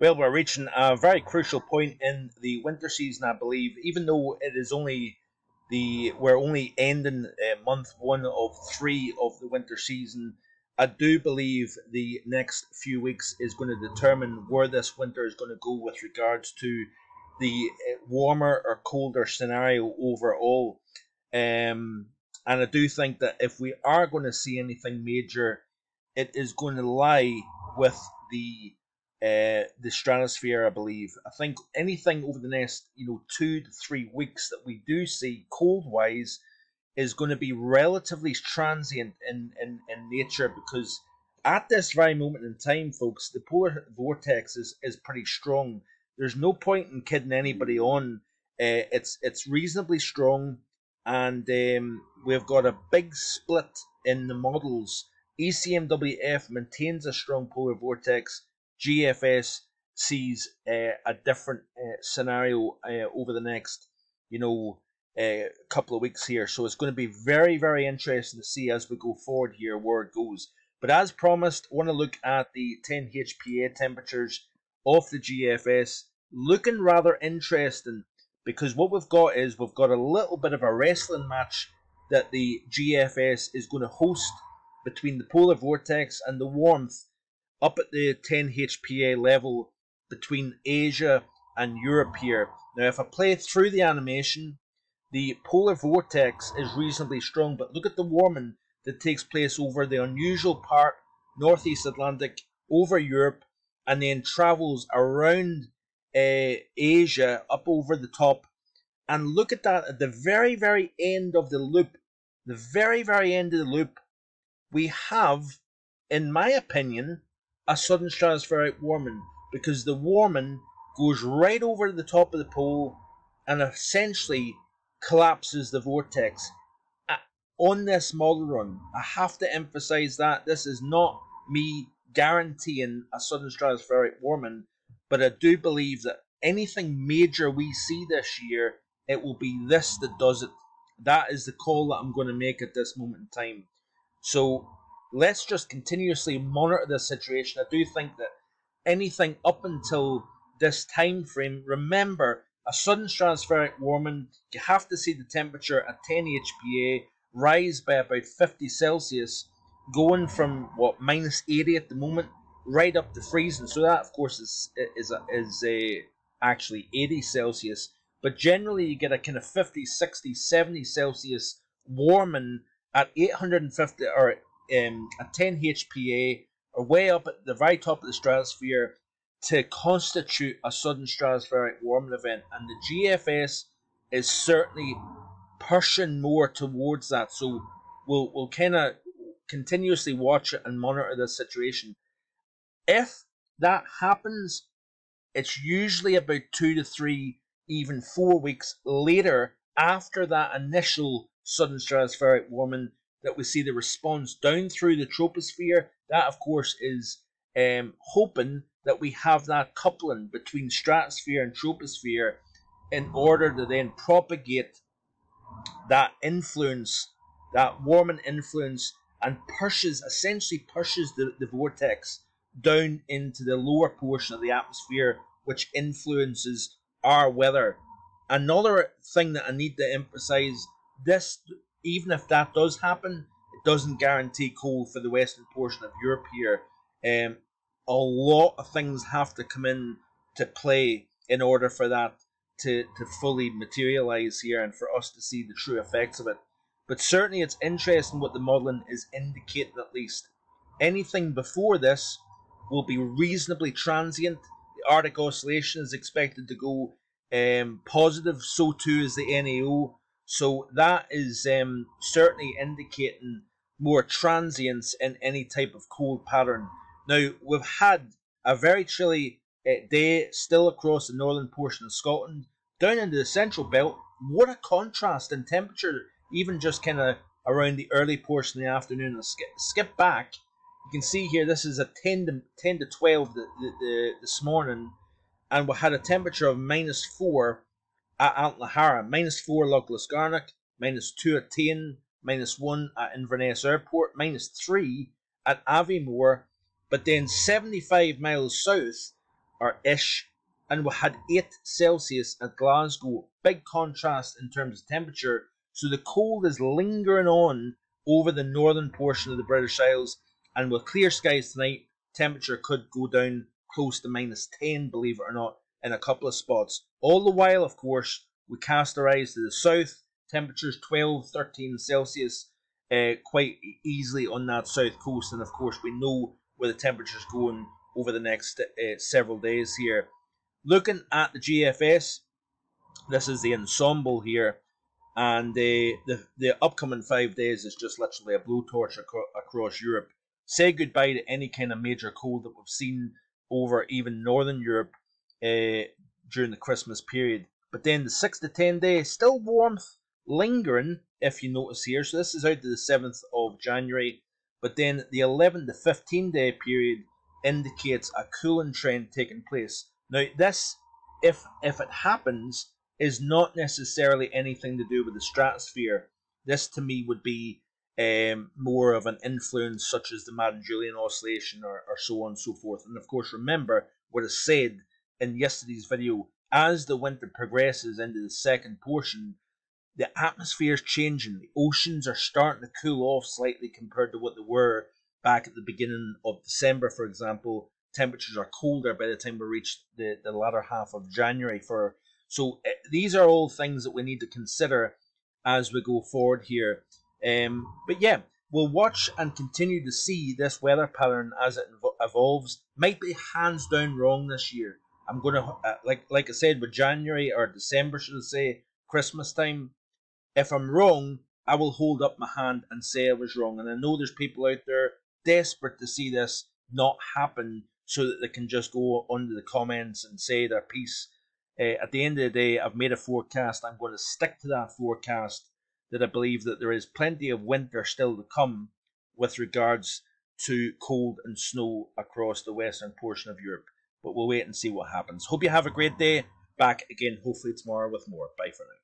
Well, we're reaching a very crucial point in the winter season, I believe. Even though it is only the we're only ending uh, month one of three of the winter season, I do believe the next few weeks is going to determine where this winter is going to go with regards to the uh, warmer or colder scenario overall. Um, and I do think that if we are going to see anything major, it is going to lie with the uh, the stratosphere, I believe. I think anything over the next, you know, two to three weeks that we do see cold wise is going to be relatively transient in, in, in nature because at this very moment in time, folks, the polar vortex is, is pretty strong. There's no point in kidding anybody on. Uh, it's it's reasonably strong, and um, we've got a big split in the models. ECMWF maintains a strong polar vortex GFS sees uh, a different uh, scenario uh, over the next, you know, uh, couple of weeks here. So it's going to be very, very interesting to see as we go forward here where it goes. But as promised, I want to look at the 10 HPA temperatures of the GFS. Looking rather interesting because what we've got is we've got a little bit of a wrestling match that the GFS is going to host between the polar vortex and the warmth up at the 10 HPA level between Asia and Europe here. Now, if I play through the animation, the polar vortex is reasonably strong, but look at the warming that takes place over the unusual part, northeast Atlantic, over Europe, and then travels around uh, Asia up over the top. And look at that at the very, very end of the loop, the very, very end of the loop, we have, in my opinion, a sudden stratospheric warming because the warming goes right over the top of the pole and essentially collapses the vortex. Uh, on this model run, I have to emphasize that this is not me guaranteeing a sudden stratospheric warming, but I do believe that anything major we see this year, it will be this that does it. That is the call that I'm going to make at this moment in time. So let's just continuously monitor the situation. I do think that anything up until this time frame, remember a sudden stratospheric warming, you have to see the temperature at 10 HPA rise by about 50 Celsius, going from what minus 80 at the moment right up to freezing. So that, of course, is is a, is a actually 80 Celsius. But generally, you get a kind of 50, 60, 70 Celsius warming at 850 or um, a 10 HPA or way up at the very top of the stratosphere to constitute a sudden stratospheric warming event. And the GFS is certainly pushing more towards that. So we'll, we'll kind of continuously watch it and monitor the situation. If that happens, it's usually about two to three, even four weeks later after that initial sudden stratospheric warming that we see the response down through the troposphere. That, of course, is um, hoping that we have that coupling between stratosphere and troposphere in order to then propagate that influence, that warming influence, and pushes, essentially pushes the, the vortex down into the lower portion of the atmosphere, which influences our weather. Another thing that I need to emphasize this even if that does happen, it doesn't guarantee cold for the western portion of Europe here. Um, a lot of things have to come in to play in order for that to, to fully materialize here and for us to see the true effects of it. But certainly it's interesting what the modelling is indicating at least. Anything before this will be reasonably transient. The Arctic Oscillation is expected to go um, positive, so too is the NAO. So that is um, certainly indicating more transience in any type of cold pattern. Now, we've had a very chilly uh, day still across the northern portion of Scotland. Down into the central belt, what a contrast in temperature, even just kind of around the early portion of the afternoon. Skip, skip back, you can see here this is a 10 to, 10 to 12 the, the, the, this morning, and we had a temperature of minus 4 at Altnaharra, minus 4 Loch Glascarnoch, minus 2 at Tain, minus 1 at Inverness Airport, minus 3 at Aviemore, but then 75 miles south or ish, and we had 8 Celsius at Glasgow. Big contrast in terms of temperature. So the cold is lingering on over the northern portion of the British Isles, and with clear skies tonight, temperature could go down close to minus 10, believe it or not, in a couple of spots. All the while, of course, we cast our eyes to the south, temperatures 12, 13 Celsius, uh, quite easily on that south coast, and of course, we know where the temperature's going over the next uh, several days here. Looking at the GFS, this is the ensemble here, and uh, the the upcoming five days is just literally a blowtorch acro- across Europe. Say goodbye to any kind of major cold that we've seen over even northern Europe uh, during the Christmas period. But then the six to ten day, still warmth lingering, if you notice here. So this is out to the seventh of January. But then the eleven to fifteen day period indicates a cooling trend taking place. Now this, if if it happens, is not necessarily anything to do with the stratosphere. This to me would be um, more of an influence such as the Madden-Julian oscillation or, or so on and so forth. And of course, remember what I said in yesterday's video. As the winter progresses into the second portion, the atmosphere is changing. The oceans are starting to cool off slightly compared to what they were back at the beginning of December, for example. Temperatures are colder by the time we reach the, the latter half of January. For so uh, these are all things that we need to consider as we go forward here. Um, but yeah, we'll watch and continue to see this weather pattern as it evolves. Might be hands down wrong this year. I'm gonna uh, like like I said with January or December, should I say, Christmas time. If I'm wrong, I will hold up my hand and say I was wrong. And I know there's people out there desperate to see this not happen so that they can just go under the comments and say their piece. Uh, at the end of the day, I've made a forecast. I'm going to stick to that forecast that I believe that there is plenty of winter still to come with regards to cold and snow across the western portion of Europe. But we'll wait and see what happens. Hope you have a great day. Back again, hopefully tomorrow with more. Bye for now.